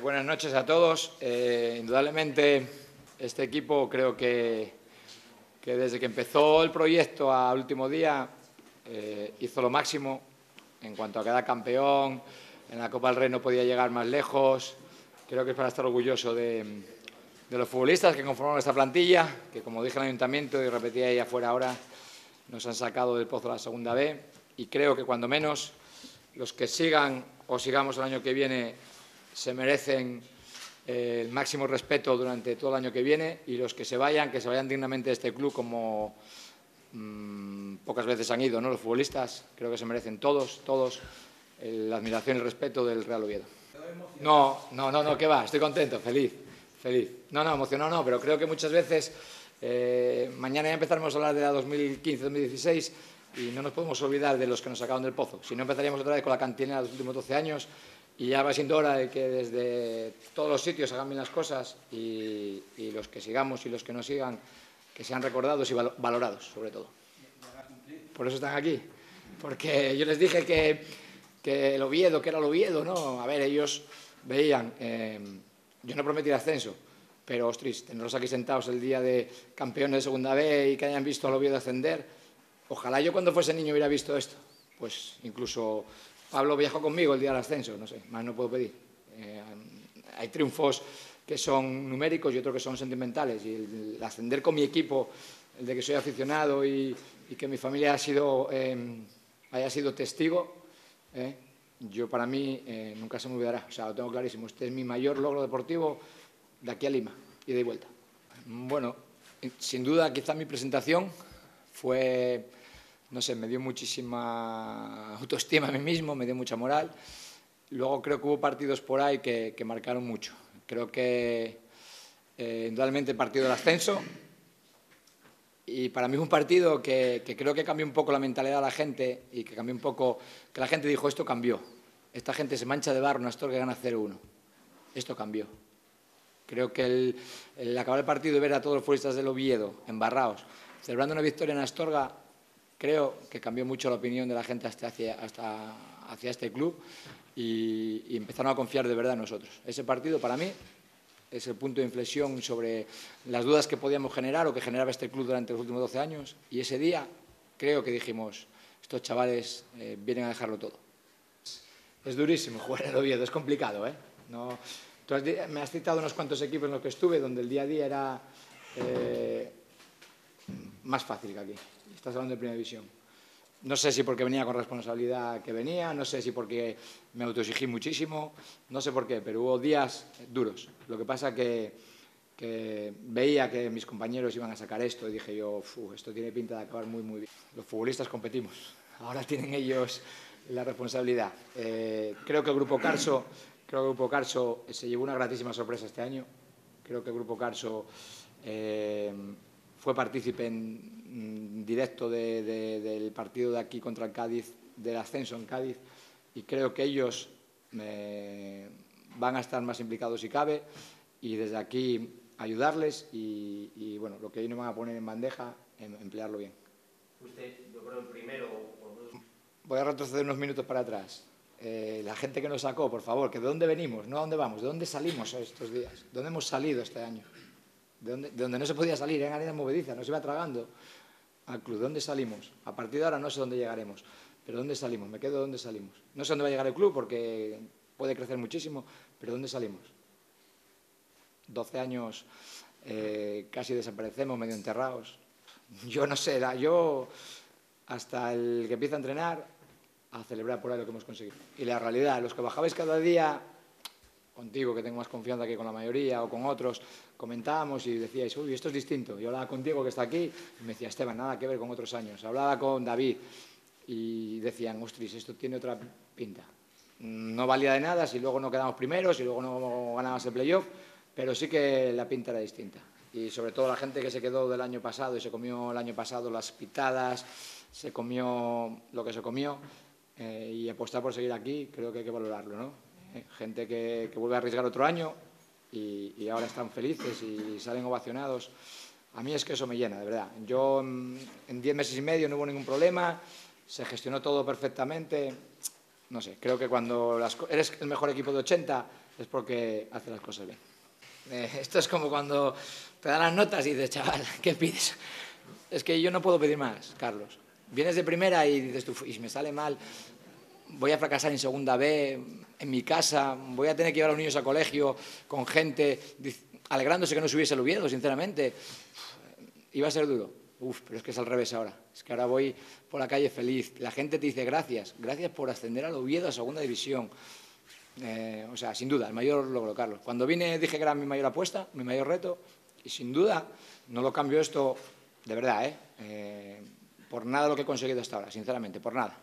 buenas noches a todos. Eh, indudablemente, este equipo creo que, que, desde que empezó el proyecto a último día eh, hizo lo máximo en cuanto a cada campeón. En la Copa del Rey no podía llegar más lejos. Creo que es para estar orgulloso de, los futbolistas que conforman esta plantilla, que como dije en el ayuntamiento y repetí ahí afuera ahora, nos han sacado del pozo la segunda B. Y creo que cuando menos los que sigan o sigamos el año que viene se merecen eh, el máximo respeto durante todo el año que viene y los que se vayan, que se vayan dignamente de este club como mmm, pocas veces han ido, ¿no? Los futbolistas creo que se merecen todos, todos la admiración y el respeto del Real Oviedo. No, no, no, no, ¿qué va? Estoy contento, feliz, feliz. No, no, emocionado no, pero creo que muchas veces eh, mañana ya empezaremos a hablar de la 2015-2016 y no nos podemos olvidar de los que nos sacaron del pozo. Si no, empezaríamos otra vez con la cantina de los últimos 12 años y ya va siendo hora de que desde todos los sitios hagan bien las cosas y, los que sigamos y los que no sigan, que sean recordados y valorados, sobre todo. Por eso están aquí. Porque yo les dije que, que el Oviedo, que era el Oviedo, ¿no? A ver, ellos veían, eh, yo no prometí el ascenso, pero, ostras, tenerlos aquí sentados el día de campeones de Segunda B y que hayan visto al Oviedo ascender, ojalá yo cuando fuese niño hubiera visto esto. Pues incluso Pablo viajó conmigo el día del ascenso, no sé, más no puedo pedir. Eh, hay triunfos que son numéricos y otros que son sentimentales. Y el, el, ascender con mi equipo, el de que soy aficionado y, y que mi familia ha sido, eh, haya sido testigo, eh, yo para mí eh, nunca se me olvidará. O sea, lo tengo clarísimo. Este es mi mayor logro deportivo de aquí a Lima y de vuelta. Bueno, sin duda, quizá mi presentación fue no sé, me dio muchísima autoestima a mí mismo, me dio mucha moral. Luego creo que hubo partidos por ahí que, que marcaron mucho. Creo que eh, indudablemente el partido del ascenso y para mí es un partido que, que, creo que cambió un poco la mentalidad de la gente y que cambió un poco, que la gente dijo esto cambió. Esta gente se mancha de barro Astorga y gana 0-1. Esto cambió. Creo que el, el acabar el partido y ver a todos los futbolistas del Oviedo embarrados, celebrando una victoria en Astorga, creo que cambió mucho la opinión de la gente hasta hacia, hasta, hacia este club y, y, empezaron a confiar de verdad en nosotros. Ese partido para mí es el punto de inflexión sobre las dudas que podíamos generar o que generaba este club durante los últimos 12 años y ese día creo que dijimos, estos chavales eh, vienen a dejarlo todo. Es durísimo jugar en Oviedo, es complicado. ¿eh? No, me has citado unos cuantos equipos en los que estuve donde el día a día era eh, más fácil que aquí estás hablando de primera división. No sé si porque venía con responsabilidad que venía, no sé si porque me autoexigí muchísimo, no sé por qué, pero hubo días duros. Lo que pasa que, que veía que mis compañeros iban a sacar esto y dije yo, esto tiene pinta de acabar muy, muy bien. Los futbolistas competimos, ahora tienen ellos la responsabilidad. Eh, creo que el Grupo Carso, creo que el Grupo Carso se llevó una gratísima sorpresa este año. Creo que el Grupo Carso eh, fue partícipe en, directo de, de, del partido de aquí contra el Cádiz, del ascenso en Cádiz, y creo que ellos eh, van a estar más implicados si cabe, y desde aquí ayudarles y, y, bueno, lo que ellos no van a poner en bandeja, en, emplearlo bien. Usted, yo creo, primero... Voy a retroceder unos minutos para atrás. Eh, la gente que nos sacó, por favor, que de dónde venimos, no a dónde vamos, de dónde salimos estos días, de dónde hemos salido este año de donde, de donde no se podía salir, en arena movediza, nos iba tragando al club. ¿De dónde salimos? A partir de ahora no sé dónde llegaremos, pero ¿dónde salimos? Me quedo dónde salimos. No sé dónde va a llegar el club porque puede crecer muchísimo, pero ¿dónde salimos? 12 años eh, casi desaparecemos, medio enterrados. Yo no sé, yo hasta el que empieza a entrenar a celebrar por ahí lo que hemos conseguido. Y la realidad, los que bajabais cada día contigo, que tengo más confianza que con la mayoría, o con otros, comentábamos y decíais, uy, esto es distinto. Yo hablaba contigo, que está aquí, y me decía, Esteban, nada que ver con otros años. Hablaba con David y decían, ostras, esto tiene otra pinta. No valía de nada si luego no quedamos primeros, si luego no ganabas el playoff, pero sí que la pinta era distinta. Y sobre todo la gente que se quedó del año pasado y se comió el año pasado las pitadas, se comió lo que se comió, eh, y apostar por seguir aquí, creo que hay que valorarlo, ¿no? Gente que, vuelve a arriesgar otro año y, ahora están felices y salen ovacionados. A mí es que eso me llena, de verdad. Yo en diez meses y medio no hubo ningún problema, se gestionó todo perfectamente. No sé, creo que cuando eres el mejor equipo de 80, es porque hace las cosas bien. Eh, esto es como cuando te dan las notas y dices, chaval, ¿qué pides? Es que yo no puedo pedir más, Carlos. Vienes de primera y dices tú, y me sale mal, voy a fracasar en segunda B, en mi casa, voy a tener que llevar a los niños a colegio con gente alegrándose que no subiese el Oviedo, sinceramente. Iba a ser duro. Uf, pero es que es al revés ahora. Es que ahora voy por la calle feliz. La gente te dice gracias, gracias por ascender al Oviedo a segunda división. Eh, o sea, sin duda, el mayor logro, Carlos. Cuando vine dije que era mi mayor apuesta, mi mayor reto, y sin duda no lo cambio esto de verdad, ¿eh? eh por nada lo que he conseguido hasta ahora, sinceramente, por nada.